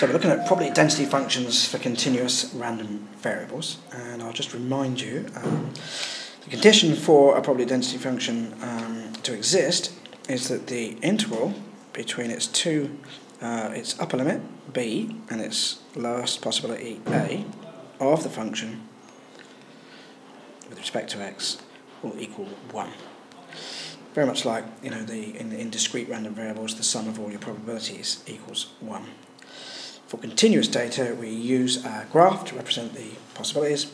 So we're looking at probability density functions for continuous random variables, and I'll just remind you um, the condition for a probability density function um, to exist is that the integral between its two, uh, its upper limit b and its lowest possibility a of the function with respect to x will equal 1. Very much like you know the in, in discrete random variables, the sum of all your probabilities equals 1. For continuous data, we use a graph to represent the possibilities,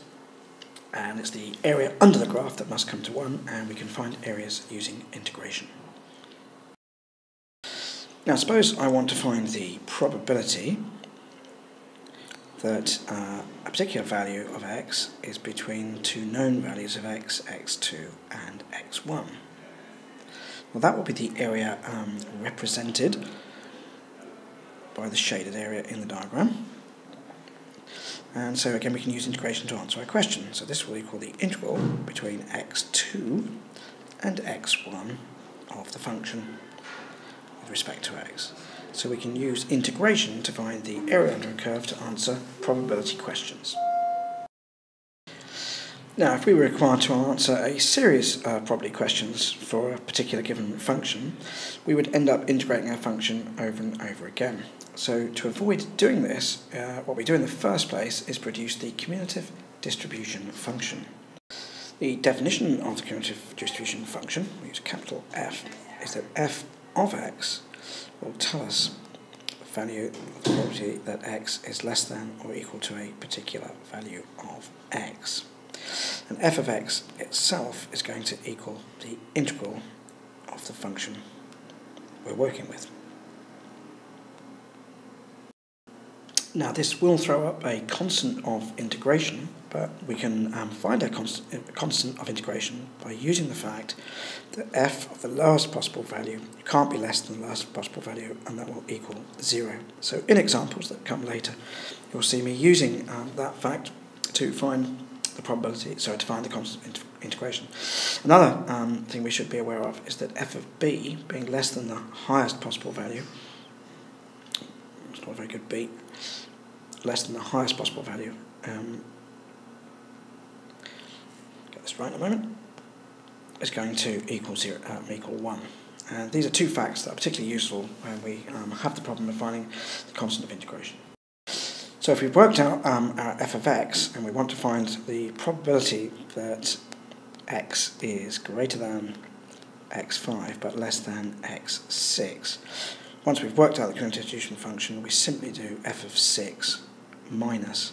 and it's the area under the graph that must come to 1, and we can find areas using integration. Now, suppose I want to find the probability that uh, a particular value of x is between two known values of x, x2 and x1. Well, that will be the area um, represented by the shaded area in the diagram. And so again we can use integration to answer our question. So this will equal the integral between x2 and x1 of the function with respect to x. So we can use integration to find the area under a curve to answer probability questions. Now, if we were required to answer a series of probability questions for a particular given function, we would end up integrating our function over and over again. So to avoid doing this, uh, what we do in the first place is produce the cumulative distribution function. The definition of the cumulative distribution function, we use capital F, is that f of x will tell us the value of the probability that x is less than or equal to a particular value of x. And f of x itself is going to equal the integral of the function we're working with. Now this will throw up a constant of integration, but we can um, find a constant, constant of integration by using the fact that f of the lowest possible value can't be less than the lowest possible value, and that will equal 0. So in examples that come later, you'll see me using um, that fact to find the probability, sorry, to find the constant of integration. Another um, thing we should be aware of is that f of b being less than the highest possible value, it's not a very good beat, less than the highest possible value. Um, get this right in a moment. Is going to equal zero, uh, equal one. And these are two facts that are particularly useful when we um, have the problem of finding the constant of integration. So if we've worked out um, our f of x and we want to find the probability that x is greater than x5 but less than x6, once we've worked out the distribution function, we simply do f of 6 minus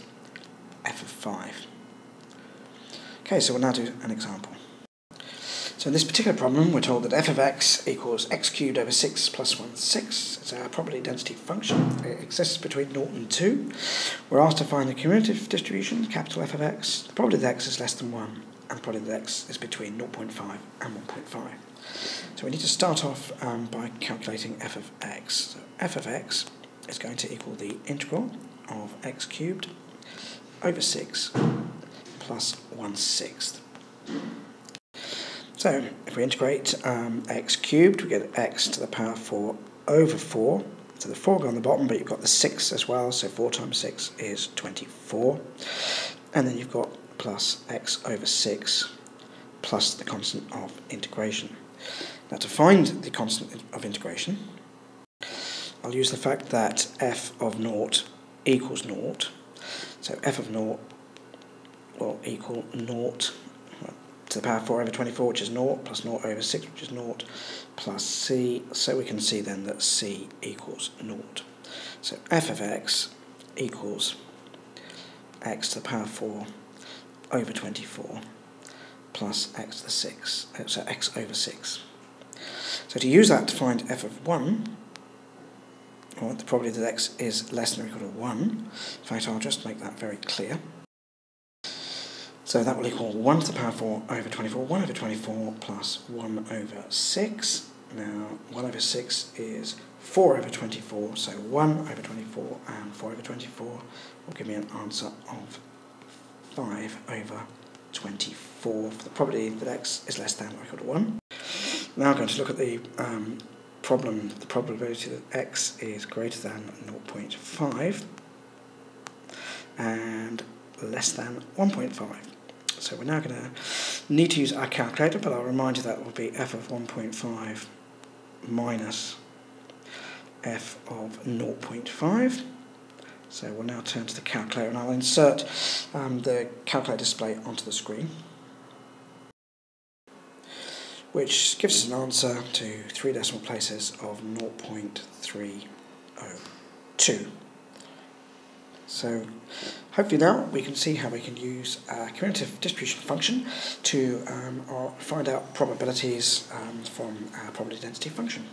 f of 5. Okay, so we'll now do an example. So in this particular problem, we're told that f of x equals x cubed over 6 plus 1 6. It's our probability density function. It exists between 0 and 2. We're asked to find the cumulative distribution, capital F of x. The probability that x is less than 1, and the probability that x is between 0.5 and 1.5. So we need to start off um, by calculating f of x. So f of x is going to equal the integral of x cubed over 6 plus 1 sixth. So if we integrate um, x cubed, we get x to the power 4 over 4. So the 4 go on the bottom, but you've got the 6 as well, so 4 times 6 is 24. And then you've got plus x over 6 plus the constant of integration. Now to find the constant of integration, I'll use the fact that f of naught equals naught. So f of naught will equal naught to the power 4 over 24, which is naught, plus naught over 6, which is naught, plus c. So we can see then that c equals naught. So f of x equals x to the power 4 over 24 plus x to the 6, uh, so x over 6. So to use that to find f of 1, or the probability that x is less than or equal to 1, in fact I'll just make that very clear. So that will equal 1 to the power 4 over 24, 1 over 24 plus 1 over 6. Now 1 over 6 is 4 over 24, so 1 over 24 and 4 over 24 will give me an answer of 5 over 24 for the probability that x is less than or equal to 1. Now I'm going to look at the um, problem, the probability that x is greater than 0.5. 0.5 and less than 1.5. So we're now going to need to use our calculator, but I'll remind you that will be f of 1.5 minus f of 0.5. So we'll now turn to the calculator and I'll insert um, the calculator display onto the screen, which gives us an answer to three decimal places of 0.302. So hopefully now we can see how we can use a cumulative distribution function to um, find out probabilities um, from our probability density function.